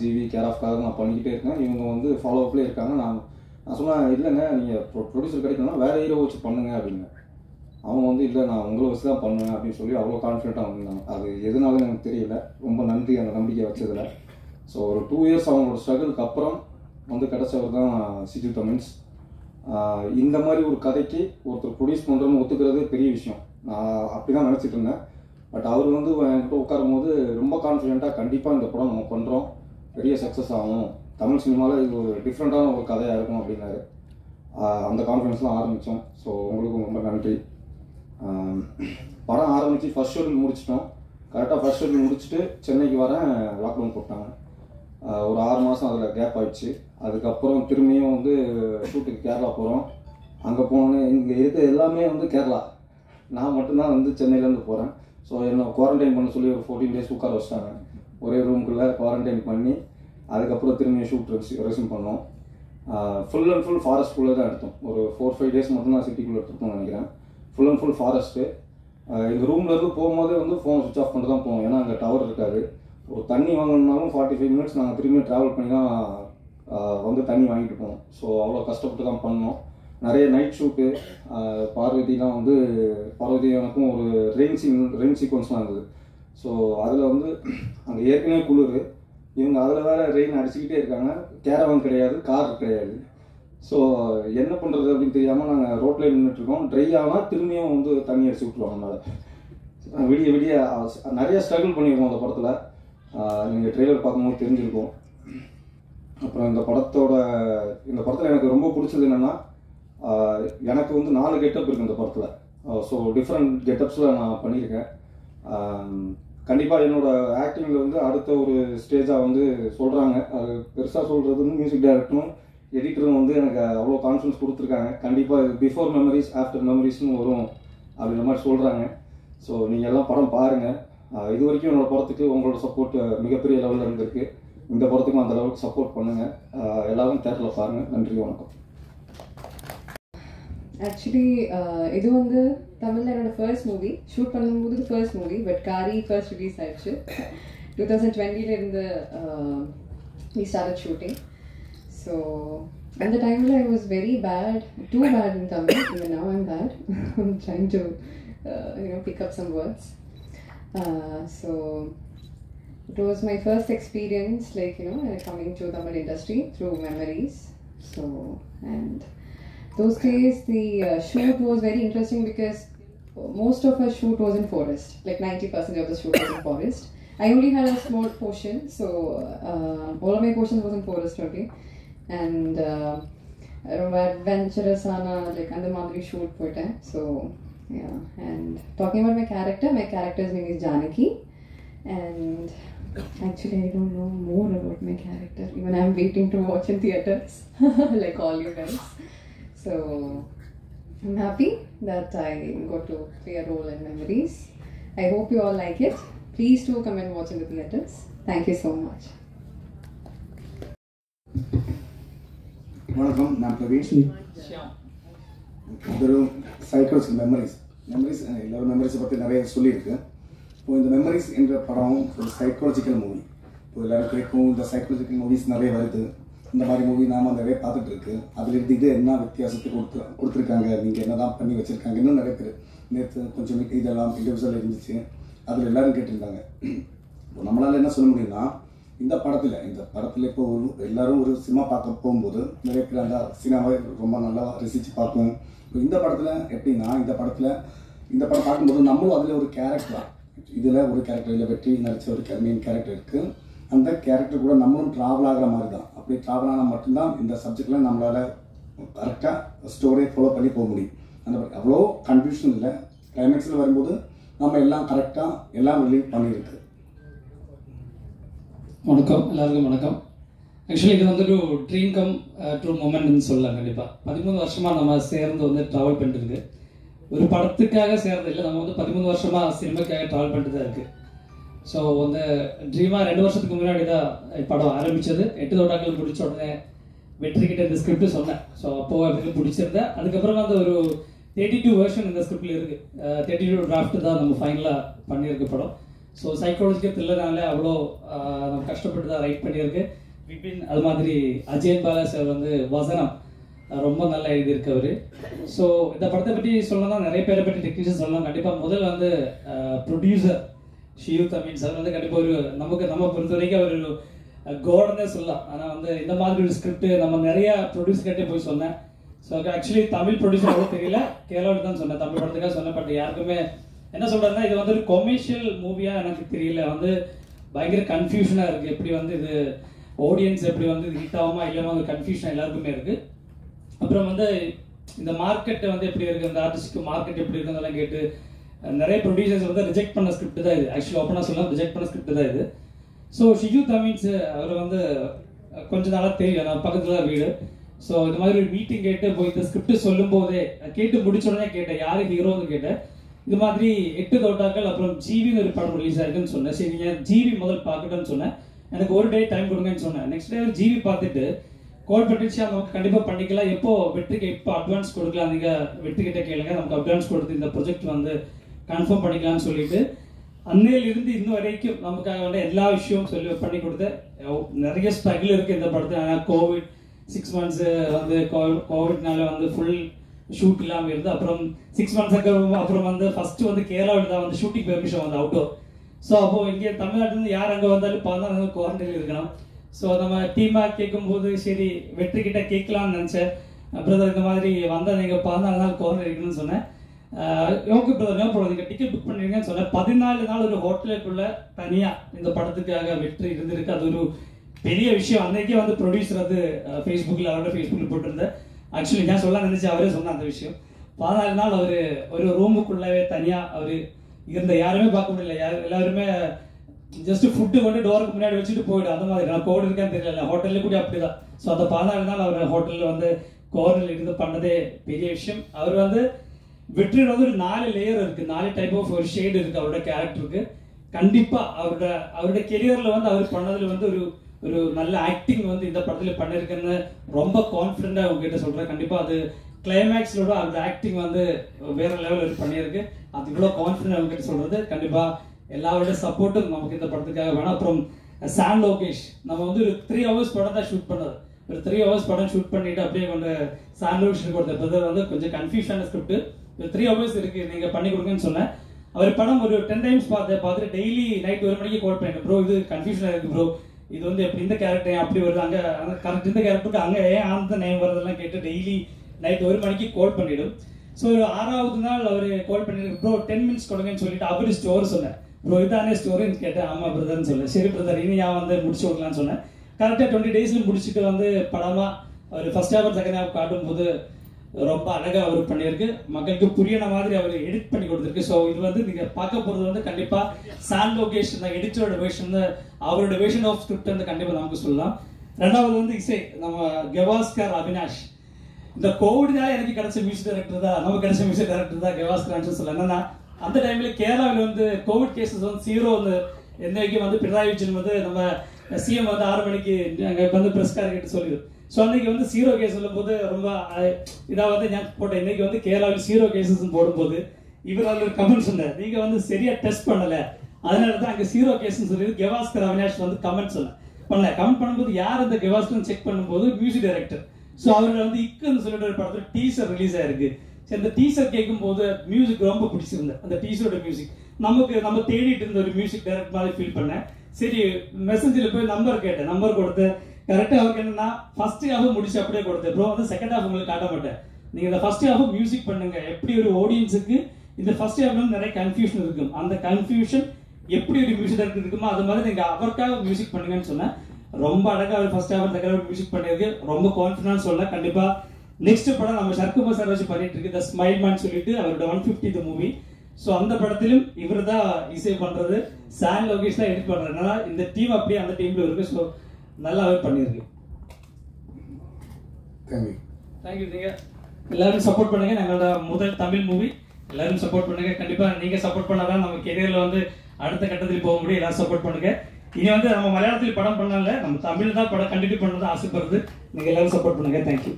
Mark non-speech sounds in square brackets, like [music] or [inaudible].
GV care ஆஃப்காக நான் பண்ணிக்கிட்டே இருக்கேன். இவங்க வந்து ஃபாலோ அப்லேயே இருக்காங்க. நான் நான் சொன்னேன் இல்லைங்க நீங்கள் ப்ரொடியூசர் கிடைக்கணும்னா வேறு ஹீரோ வச்சு பண்ணுங்க அப்படின்னு அவங்க வந்து இல்லை நான் உங்களை வச்சு தான் பண்ணுவேன் அப்படின்னு சொல்லி அவ்வளோ கான்ஃபிடென்ட்டாக வந்தாங்க. அது எதுனாலும் எனக்கு தெரியல. ரொம்ப நன்றி அந்த நம்பிக்கை வச்சதில். ஸோ ஒரு டூ இயர்ஸ் அவங்களோட ஸ்ட்ரகிளுக்கு அப்புறம் வந்து கிடச்சவர் தான் சிஜு தமிழ்ஸ். இந்த மாதிரி ஒரு கதைக்கு ஒருத்தர் ப்ரொடியூஸ் பண்ணுறோன்னு ஒத்துக்கிறது பெரிய விஷயம். நான் அப்படி தான் நினச்சிட்டு இருந்தேன். பட் அவர் வந்து என்கிட்ட உட்காரும் போது ரொம்ப கான்ஃபிடென்ட்டாக கண்டிப்பாக இந்த படம் நம்ம பண்ணுறோம் பெரிய சக்ஸஸ் ஆகும். தமிழ் சினிமாவில் இது ஒரு டிஃப்ரெண்ட்டான ஒரு கதையாக இருக்கும் அப்படின்னாரு. அந்த கான்ஃபிடன்ஸ்லாம் ஆரம்பித்தோம் ஸோ உங்களுக்கும் ரொம்ப நன்றி. படம் ஆரம்பித்து ஃபர்ஸ்ட் ஷெட்யூல் முடிச்சிட்டோம். கரெக்டாக ஃபர்ஸ்ட் ஷெட்யூல் முடிச்சுட்டு சென்னைக்கு வரேன் லாக்டவுன் போட்டாங்க. ஒரு ஆறு மாதம் அதில் கேப் ஆயிடுச்சு. அதுக்கப்புறம் திரும்பியும் வந்து ஷூட்டுக்கு கேரளா போகிறோம் அங்கே போனோன்னே இங்கே இருக்க எல்லாமே வந்து கேரளா. நான் மட்டும்தான் வந்து சென்னையிலேருந்து போகிறேன் ஸோ என்ன குவாரண்டைன் பண்ண சொல்லி ஒரு ஃபோர்டீன் டேஸ் உட்கார வச்சிட்டாங்க. ஒரே ரூம்குள்ளே குவாரண்டைன் பண்ணி அதுக்கப்புறம் திரும்பி ஷூட் ரெசியூம் பண்ணோம். ஃபுல் அண்ட் ஃபுல் ஃபாரஸ்ட்குள்ளே தான் எடுத்தோம். ஒரு ஃபோர் ஃபைவ் டேஸ் மட்டும் தான் சிட்டிக்குள்ளே எடுத்துருப்போம்னு நினைக்கிறேன். ஃபுல் அண்ட் ஃபுல் ஃபாரஸ்ட்டு எங்கள் ரூம்ல இருந்து போகும்போதே வந்து ஃபோன் சுவிச் ஆஃப் பண்ணிட்டு தான் போவோம் ஏன்னா அங்கே டவர் இருக்காது. ஒரு தண்ணி வாங்கணும்னாலும் ஃபார்ட்டி ஃபைவ் மினிட்ஸ் நாங்கள் திரும்பி ட்ராவல் பண்ணி தான் வந்து தண்ணி வாங்கிட்டு போவோம் ஸோ அவ்வளோ கஷ்டப்பட்டு தான் பண்ணோம். நிறைய நைட் ஷூட்டு பார்வதிலாம் வந்து பார்வதி எனக்கும் ஒரு ரெயின் சீன் ரெயின் சீக்வன்ஸ்லாம் இருந்தது. ஸோ அதில் வந்து அங்கே ஏற்கனவே குளிர். இவங்க அதில் வேறு ரெயின் அடிச்சுக்கிட்டே இருக்காங்க. கேரவன் கிடையாது கார் கிடையாது. ஸோ என்ன பண்ணுறது அப்படின்னு தெரியாமல் நாங்கள் ரோட்டில் நின்றுட்டுருக்கோம் ட்ரை ஆனால் திரும்பியும் வந்து தண்ணி அடிச்சு விட்ருவாங்க மேலே. விடிய விடிய நிறைய ஸ்ட்ரகிள் பண்ணியிருக்கோம் அந்த படத்தில். நீங்கள் ட்ரெய்லர் பார்க்கும்போது தெரிஞ்சிருக்கோம். அப்புறம் இந்த படத்தோட இந்த படத்தில் எனக்கு ரொம்ப பிடிச்சது என்னென்னா எனக்கு வந்து நாலு கெட்டப் இருக்குது இந்த படத்தில். ஸோ டிஃப்ரெண்ட் கெட்டப்ஸில் நான் பண்ணியிருக்கேன். கண்டிப்பாக என்னோட ஆக்டிங்கில் வந்து அடுத்த ஒரு ஸ்டேஜாக வந்து சொல்கிறாங்க அது பெருசாக சொல்கிறதுன்னு மியூசிக் டைரக்டரும் எடிட்டரும் வந்து எனக்கு அவ்வளோ கான்ஃபிடன்ஸ் கொடுத்துருக்காங்க. கண்டிப்பாக இது பிஃபோர் மெமரிஸ் ஆஃப்டர் மெமரிஸ்னு வரும் அப்படின்ற மாதிரி சொல்கிறாங்க ஸோ நீங்கள் எல்லாம் படம் பாருங்கள் இது வரைக்கும் என்னோடய படத்துக்கு உங்களோட சப்போர்ட் மிகப்பெரிய லெவலில் இருந்திருக்கு. இந்த படத்துக்கும் அந்த லெவலுக்கு சப்போர்ட் பண்ணுங்கள் எல்லாரும் தேட்டரில் பாருங்கள் நன்றி வணக்கம். ஆக்சுவலி இது வந்து தமிழில் என்னோட ஃபர்ஸ்ட் மூவி ஷூட் பண்ணும்போது ஃபர்ஸ்ட் மூவி பட் காரி ஃபர்ஸ்ட் ரிலீஸ் ஆயிடுச்சு டூ தௌசண்ட் டுவெண்ட்டில இருந்து வி ஸ்டார்ட் ஷூட்டிங் ஸோ அந்த டைமில் I was very bad too bad in Tamil even now I'm bad I'm trying to uh, you know pick up some words uh, so it was my first experience like you know coming to Tamil industry through memories so and those days the uh, shoot was very interesting because most of our shoot was in forest like 90% of the shoot was in forest i only had a small portion so uh, all of my portions was in forest only and uh, ரொம்ப அட்வென்ச்சரஸான like அந்த மாதிரி shoot போயிட்டேன் so and talking about my character my character's name is janaki and actually i don't know more about my character even i'm waiting to watch in theaters [laughs] like all you guys so i'm happy that i got to play a role in memories i hope you all like it please do come and watch in the theaters thank you so much வணக்கம் நான் பிரவீன் இது ஒரு cycles memories memories எல்லாரும் மெமரிஸை பற்றி நிறைய சொல்லியிருக்கு இப்போ இந்த மெமரிஸ் என்ற படம் ஒரு சைக்காலஜிக்கல் மூவி இப்போ எல்லாரும் கேட்கும் இந்த சைக்காலஜிக்கல் மூவிஸ் நிறைய வருது இந்த மாதிரி மூவி நாம நிறைய பார்த்துட்டு இருக்கு. அதில் இருந்து என்ன வித்தியாசத்தை கொடுத்து கொடுத்துருக்காங்க? நீங்கள் என்ன தான் பண்ணி வச்சுருக்காங்க? இன்னும் நிறைய பேர். நேற்று கொஞ்சம் இதெல்லாம் இண்டிவிஜுவல் இருந்துச்சு. அதில் எல்லாரும் கேட்டிருந்தாங்க. இப்போ நம்மளால என்ன சொல்ல முடியும்னா இந்த படத்தில் இந்த படத்தில் இப்போ ஒரு எல்லாரும் ஒரு சினிமா பார்க்க போகும்போது நிறைய பேர் அந்த சினிமாவை ரொம்ப நல்லா ரசித்து பார்க்கும். இப்போ இந்த படத்தில் எப்படின்னா இந்த படத்தில் இந்த படம் பார்க்கும்போது நம்மளும் அதில் ஒரு கேரக்டர் இதில் ஒரு கேரக்டர் இல்லை வெற்றி நடித்த ஒரு மெயின் கேரக்டர் இருக்குது அந்த கேரக்டர் கூட நம்மளும் ட்ராவல் ஆகிற மாதிரி தான் அப்படி ட்ராவல் ஆனால் மட்டும்தான் இந்த சப்ஜெக்டில் நம்மளால் கரெக்டாக ஸ்டோரியை ஃபாலோ பண்ணி போக முடியும். அந்த அவ்வளோ கன்ஃபியூஷன் இல்லை. கிளைமேக்ஸில் வரும்போது நம்ம எல்லாம் கரெக்டாக எல்லாம் ரிலீவ் பண்ணியிருக்கு. வணக்கம். எல்லாருக்கும் வணக்கம். ஆக்சுவலி இது வந்து ஒரு ட்ரீம் கம் ட்ரூ மூமெண்ட்னு சொல்லலாம் கண்டிப்பாக பதிமூணு வருஷமாக நம்ம சேர்ந்து வந்து ட்ராவல் பண்ணிட்டு இருக்கு. ஒரு படத்துக்காக சேர்றது இல்லை நம்ம வந்து பதிமூணு வருஷமாக சினிமாக்காக ட்ராவல் பண்ணிட்டு தான் இருக்குது ஸோ வந்து ட்ரீமாக ரெண்டு வருஷத்துக்கு முன்னாடி தான் படம் ஆரம்பித்தது எட்டு தோட்டாக்கள் பிடிச்ச உடனே வெற்றி கிட்ட இந்த ஸ்கிரிப்ட் சொன்னேன். ஸோ அப்போ எனக்கு பிடிச்சிருந்தேன் அதுக்கப்புறம் அந்த ஒரு தேர்ட்டி டூ வெர்ஷன் இந்த ஸ்கிரிப்டில் இருக்குது தேர்ட்டி டூ டிராஃப்ட் தான் நம்ம ஃபைனலாக பண்ணியிருக்க படம். ஸோ சைக்காலஜிக்கல் த்ரில்லர்னால அவ்வளோ நம்ம கஷ்டப்பட்டு தான் ரைட் பண்ணியிருக்கு. விபின் அது மாதிரி அஜயன் பாலா சார் வந்து வசனம் ரொம்ப நல்லா எழுதியிருக்கு அவர் ஸோ இந்த படத்தை பற்றி சொல்லணும்னா நிறைய பேரை பற்றி டெக்னீஷியன் சொல்லலாம். கண்டிப்பாக முதல் வந்து ப்ரொடியூசர் ஷியூத் மீன்ஸ் சார் வந்து கண்டிப்பாக ஒரு நமக்கு நம்ம பொறுத்த வரைக்கும் அவர் ஒரு கோடனே சொல்லலாம். ஆனால் வந்து இந்த மாதிரி ஒரு ஸ்கிரிப்ட் நம்ம நிறைய ப்ரொடியூஸ் கிட்டே போய் சொன்னேன். ஸோ ஆக்சுவலி தமிழ் ப்ரொடியூசர் அவ்வளோ தெரியல. கேரளாவில் தான் சொன்னேன். தமிழ் படத்துக்காக சொன்னேன். பட் யாருக்குமே என்ன சொல்கிறதுனா இது வந்து ஒரு கொமர்ஷியல் மூவியாக எனக்கு தெரியல. வந்து பயங்கர கன்ஃபியூஷனாக இருக்குது எப்படி வந்து இது ஆடியன்ஸ் எப்படி வந்து இது ஹிட் ஆகுமா இல்லாமல் அந்த கன்ஃபியூஷன் எல்லாருக்குமே இருக்குது அப்புறம் வந்து இந்த மார்க்கெட் வந்து எப்படி இருக்குது இந்த ஆர்டிஸ்ட்க்கு மார்க்கெட் எப்படி இருக்குன்றதெல்லாம் கேட்டு நிறைய ப்ரொடியூசர்ஸ் வந்து ரிஜெக்ட் பண்ண ஸ்கிரிப்ட் தான் இது. ஆக்சுவலி ஓப்பனாக சொல்லலாம். ரிஜெக்ட் பண்ண ஸ்கிரிப்ட் தான் இது. ஸோ ஷிஜு தமின்ஸ் அவர் வந்து கொஞ்ச நாளாக தெரியும். நான் பக்கத்தில் தான் வீடு. ஸோ இந்த மாதிரி ஒரு மீட்டிங் கேட்டு போய் இந்த ஸ்கிரிப்ட் சொல்லும் போதே கேட்டு முடிச்ச உடனே கேட்டேன். யாரு ஹீரோன்னு கேட்டேன். இது மாதிரி எட்டு தோட்டாக்கள் அப்புறம் ஜிவின்னு ஒரு படம் ரிலீஸ் ஆயிருக்குன்னு சொன்னேன். சரி நீங்கள் ஜிவி முதல் பார்க்கட்டும்னு சொன்னேன். எனக்கு ஒரு டே டைம் கொடுங்கன்னு சொன்னேன். நெக்ஸ்ட் டே ஒரு ஜிவி பார்த்துட்டு கோல் பண்ணிடுச்சு நமக்கு கண்டிப்பாக பண்ணிக்கலாம். எப்போ வெற்றிக்கு எப்போ அட்வான்ஸ் கொடுக்கலாம். நீங்க வெற்றி கிட்ட கேளுங்க. நமக்கு அட்வான்ஸ் கொடுத்து இந்த ப்ரொஜெக்ட் வந்து கன்ஃபார்ம் பண்ணிக்கலாம்னு சொல்லிட்டு அன்னையிலிருந்து இன்ன வரைக்கும் நமக்காக வந்து எல்லா விஷயமும் சொல்லி பண்ணி கொடுத்த நிறைய ஸ்ட்ரகிள் இருக்கு இந்த படத்தில். ஆனால் கோவிட் சிக்ஸ் மந்த்ஸ் வந்து கோவிட்னால வந்து ஃபுல் ஷூட் இல்லாமல் இருந்து அப்புறம் சிக்ஸ் மந்த்ஸ்க்கு அப்புறம் வந்து ஃபர்ஸ்ட் வந்து கேரளாவில் தான் வந்து ஷூட்டிங் பெர்மிஷன் வந்து அவுட்டோர் ஸோ அப்போ இங்கே தமிழ்நாட்டிலேருந்து யார் அங்கே வந்தாலும் பதினாறு குவாரண்டைனில் இருக்கணும். ஸோ நம்ம டீமாக கேட்கும்போது சரி வெற்றி கிட்ட கேட்கலாம்னு நினச்சேன். பிரதர் இந்த மாதிரி வந்தால் நீங்கள் பதினாலு நாள் குவாரண்டைன் இருக்கணும்னு சொன்னேன். ஓகே பிரதர் என்ன ப்ராப்ளம் நீங்கள் டிக்கெட் புக் பண்ணிருங்கன்னு சொன்னேன் பதினாலு நாள் ஒரு ஹோட்டலுக்குள்ள தனியாக இந்த படத்துக்காக வெற்றி இருந்திருக்கு. அது ஒரு பெரிய விஷயம். அன்னைக்கே வந்து ப்ரொடியூசர் வந்து ஃபேஸ்புக்கில் அவரோட ஃபேஸ்புக்கில் போட்டிருந்தேன் ஆக்சுவலி நான் சொல்ல நினைச்சு அவரே சொன்ன அந்த விஷயம். பதினாலு நாள் அவர் ஒரு ரூமுக்குள்ளவே தனியாக அவர் இருந்த யாருமே பார்க்க முடியல. யார் எல்லாருமே ஜஸ்ட் ஃபுட்டு கொண்டு டோருக்கு முன்னாடி வச்சுட்டு போயிடும் அந்த மாதிரி நான் கோடு இருக்கான்னு தெரியல. ஹோட்டல்ல கூட அப்படிதான். ஸோ அந்த பதினாலு நாள் அவர் ஹோட்டலில் வந்து கோரில் இருந்து பண்ணதே பெரிய விஷயம். அவர் வந்து வெற்றியோட வந்து ஒரு நாலு லேயர் இருக்கு. நாலு டைப் ஆஃப் ஒரு ஷேடு இருக்கு அவரோட கேரக்டருக்கு கண்டிப்பா அவரோட அவரோட கெரியர்ல வந்து அவர் பண்ணதுல வந்து ஒரு ஒரு நல்ல ஆக்டிங் வந்து இந்த படத்துல பண்ணிருக்கேன்னு ரொம்ப கான்ஃபிடென்ட்டா உங்ககிட்ட சொல்றேன். கண்டிப்பா அது கிளைமேக்ஸோட அந்த ஆக்டிங் வந்து வேற லெவலில் பண்ணியிருக்கு. அது இவ்வளோ கான்ஃபிடென்ட் உங்ககிட்ட சொல்றது. கண்டிப்பா எல்லாரோட சப்போர்ட்டும் நமக்கு இந்த படத்துக்காக வேணும். அப்புறம் சாம் லோகேஷ். நம்ம வந்து ஒரு த்ரீ ஹவர்ஸ் படம் தான் ஷூட் பண்ணது. ஒரு த்ரீ ஹவர்ஸ் படம் ஷூட் பண்ணிட்டு அப்படியே கொண்டு சாம் லோகேஷ் கொடுத்த பிரதர் வந்து கொஞ்சம் கன்ஃபியூஷன் ஸ்கிரிப்ட் த்ரீ ஹவர்ஸ் இருக்கு நீங்க பண்ணி கொடுங்கன்னு சொன்னேன். அவர் படம் ஒரு டென் டைம்ஸ் பார்த்து பார்த்துட்டு டெய்லி நைட் ஒரு மணிக்கு கால் பண்ணிட்டேன் ப்ரோ இது கன்ஃபியூஷனாக இருக்கு ப்ரோ இது வந்து எப்படி இந்த கேரக்டர் அப்படி வருது? அங்கே கரெக்ட் இந்த கேரக்டருக்கு அங்கே ஏன் அந்த நேம் வருதெல்லாம் கேட்டு டெய்லி நைட் ஒரு மணிக்கு கால் பண்ணிடும். ஸோ ஒரு ஆறாவது நாள் அவர் கால் பண்ணிருக்கு ப்ரோ டென் மினிட்ஸ் கொடுங்கன்னு சொல்லிட்டு அவர் ஸ்டோர் சொன்னேன் ப்ரோ இதானே ஸ்டோரின்னு கேட்டேன் ஆமா பிரதர்னு சொன்னேன் சரி பிரதர் இனி நான் வந்து முடிச்சு விடலாம்னு சொன்னேன். கரெக்டாக டுவெண்ட்டி டேஸ்ல முடிச்சுட்டு வந்து படமா அவர் ஃபர்ஸ்ட் ஹாஃப் செகண்ட் ஹாஃப் காட்டும் போது ரொம்ப அழகாக அவர் பண்ணியிருக்கு. மக்களுக்கு புரியன மாதிரி அவர் எடிட் பண்ணி கொடுத்துருக்கு. ஸோ இது வந்து நீங்கள் பார்க்க போகிறது வந்து கண்டிப்பாக சான் லோகேஷ் தான் எடிட்டரோட வேஷன் அவரோட வேஷன் ஆஃப் ஸ்கிரிப்ட் வந்து கண்டிப்பாக நமக்கு சொல்லலாம். ரெண்டாவது வந்து இசை நம்ம கெவாஸ்கர் அவினாஷ் இந்த கோவிட்னால எனக்கு கிடைச்ச மியூசிக் டைரக்டர் தான். நமக்கு கிடைச்ச மியூசிக் டைரக்டர் தான் கெவாஸ்கர் சொல்ல என்னன்னா அந்த டைம்ல கேரளாவில் வந்து கோவிட் கேசஸ் வந்து சீரோ வந்து என்னைக்கு வந்து பினராயி விஜயன் வந்து நம்ம சிஎம் வந்து ஆறு மணிக்கு அங்கே வந்து பிரஸ் கிட்ட சொல்லிடுது ஸோ அன்னைக்கு வந்து சீரோ கேஸ் சொல்லும்போது ரொம்ப இதாக வந்து ஞாபகம் போட்டேன். இன்னைக்கு வந்து கேரளாவில் சீரோ கேசஸ் போடும்போது இவர் அதில் ஒரு கமெண்ட் சொன்னார். நீங்க வந்து சரியா டெஸ்ட் பண்ணல. அதனால தான் அங்கே சீரோ கேஸ்னு சொல்லி கெவாஸ்கர் அவினாஷ் வந்து கமெண்ட் சொன்னேன் பண்ணல. கமெண்ட் பண்ணும்போது யார் அந்த கெவாஸ்கர் செக் பண்ணும்போது மியூசிக் டைரக்டர் ஸோ அவரோட வந்து இக்குன்னு சொல்லிட்டு ஒரு படத்தில் டீசர் ரிலீஸ் ஆயிருக்கு. சரி அந்த டீசர் கேட்கும் போது மியூசிக் ரொம்ப பிடிச்சிருந்தேன் அந்த டீசரோட மியூசிக் நமக்கு நம்ம தேடிட்டு இருந்த ஒரு மியூசிக் டைரக்ட் மாதிரி ஃபீல் பண்ணேன். சரி மெசேஜில் போய் நம்பர் கேட்டேன். நம்பர் கொடுத்து கரெக்டாக அவருக்கு என்னன்னா ஃபர்ஸ்ட் ஹாஃப் முடிச்சு அப்படியே கொடுத்தேன். ப்ரோ வந்து செகண்ட் ஹாஃப் உங்களுக்கு காட்ட மாட்டேன். நீங்க இந்த ஃபர்ஸ்ட் ஹாஃப் மியூசிக் பண்ணுங்க. எப்படி ஒரு ஆடியன்ஸுக்கு இந்த ஃபர்ஸ்ட் ஹாஃப்ல நிறைய கன்ஃபியூஷன் இருக்கும். அந்த கன்ஃபியூஷன் எப்படி ஒரு மியூசிக் டைரக்டர் இருக்குமோ அது மாதிரி நீங்க அவருக்காக மியூசிக் பண்ணுங்கன்னு சொன்னேன். ரொம்ப அழகாக அவர் ஃபர்ஸ்ட் ஹாஃப் செகண்ட் மியூசிக் பண்ணியிருக்கு. ரொம்ப கான்ஃபிடன்ஸ் சொல்ல கண்டிப்பா நெக்ஸ்ட் படம் நம்ம சர்க்குமார் சார் வச்சு பண்ணிட்டு இருக்கு. த ஸ்மைல் மேன் சொல்லிட்டு அவரோட ஒன் ஃபிஃப்டி மூவி ஸோ அந்த படத்திலும் இவர் தான் இசை பண்றது. சான் லோகேஷ் தான் எடிட் பண்றாரு. இந்த டீம் அப்படியே அந்த டீம்ல இருக்கு. ஸோ நல்லாவே பண்ணியிருக்கு தேங்க்யூ தேங்க்யூ நீங்க எல்லாரும் சப்போர்ட் பண்ணுங்க. எங்களோட முதல் தமிழ் மூவி எல்லாரும் சப்போர்ட் பண்ணுங்க. கண்டிப்பா நீங்க சப்போர்ட் பண்ணாதான் நம்ம கெரியர்ல வந்து அடுத்த கட்டத்தில் போக முடியும். எல்லாரும் சப்போர்ட் பண்ணுங்க. இனி வந்து நம்ம மலையாளத்தில் படம் பண்ணல. நம்ம தமிழ் தான் படம் கண்டினியூ பண்ணதான் ஆசைப்படுறது. நீங்க எல்லாரும் சப்போர்ட் பண்ணுங்க. தேங்க்யூ